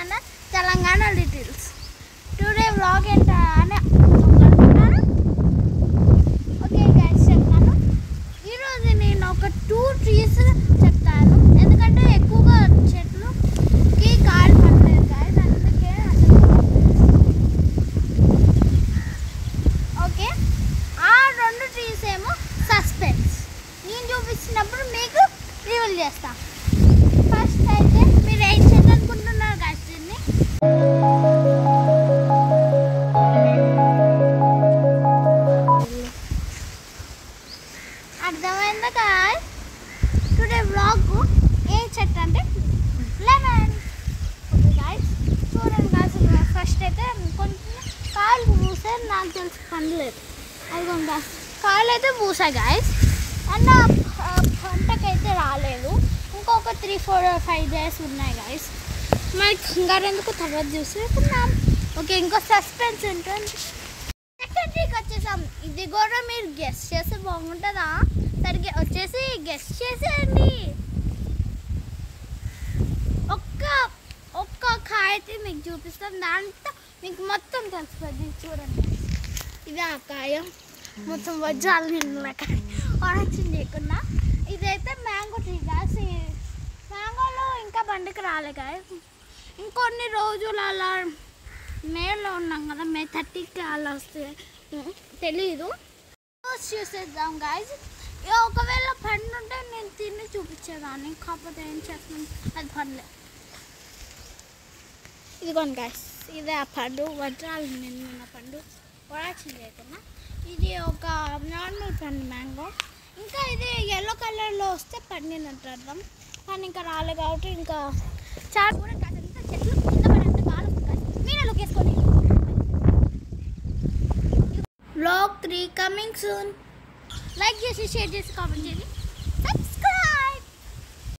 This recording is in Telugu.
Channel Telangana littles today blog ఏంటా అని అనుకుంటున్నాను ఓకే గైస్ చెప్తాను. ఈరోజు నేను ఒక టూ ట్రీస్ చెప్తాను. ఎందుకంటే ఎక్కువగా చెట్లుకి కాలు పడలేదు గైస్ అందుకే అసలు ఓకే ఆ రెండు ట్రీస్ ఏమో సస్పెన్స్ నేను చూపించినప్పుడు మీకు రివీల్ చేస్తాను చెట్టు అంటే లెమన్ ఓకే చూడండి గాయస్ ఫస్ట్ అయితే కొంచెం కాలు పూసారు నాకు తెలిసి పండలేదు అదిగోండి గాయస్ కాళ్ళు అయితే పూసాయి గాయస్ అండ్ ఆ పంటకైతే రాలేదు. ఇంకొక త్రీ ఫోర్ ఫైవ్ డేస్ ఉన్నాయి గాయస్ మరి కంగారు ఎందుకు? తర్వాత చూసుకున్నాం ఓకే ఇంకో సస్పెన్స్ ఉంటుంది సెకండ్ వీక్ వచ్చేసాం. ఇది కూడా మీరు గెస్ట్ చేస్తే బాగుంటుందా? సరిగ్గా వచ్చేసి గెస్ట్ చేసే అయితే మీకు చూపిస్తాం. దాంతో మీకు మొత్తం తెలిసిపోద్ది చూడండి. ఇది ఆ కాయ. మొత్తం వజ్రాలు నిండిన కాయ ఆరెంజ్ లేకుండా ఇదైతే మ్యాంగో ట్రీ కాసి మ్యాంగోలో ఇంకా బండికి రాలే కాయ ఇంకొన్ని రోజులు అలా మేలో ఉన్నాం కదా. మే థర్టీకి అలా వస్తే తెలీదు. చూసేద్దాం గాయస్. ఒకవేళ పండు ఉంటే నేను తిని చూపించేదాన్ని. కాకపోతే ఏం చేస్తాను అది పండ్లే ఇదిగోండి గాయస్ ఇదే ఆ పండు వజ్రాలు నిన్న పండు. వరాచి లేకుండా. ఇది ఒక నార్మల్ పండు మ్యాంగో ఇంకా ఇది ఎల్లో కలర్లో వస్తే పండినట్టు అర్థం. కానీ ఇంకా రాలే కాబట్టి ఇంకా చాలా కూడా కాదంత చెట్లు కింద పడంటే కాలం మీరు లొకేసుకొని blog three coming soon like చేసి షేర్ చేసి కామెంట్ చేయండి.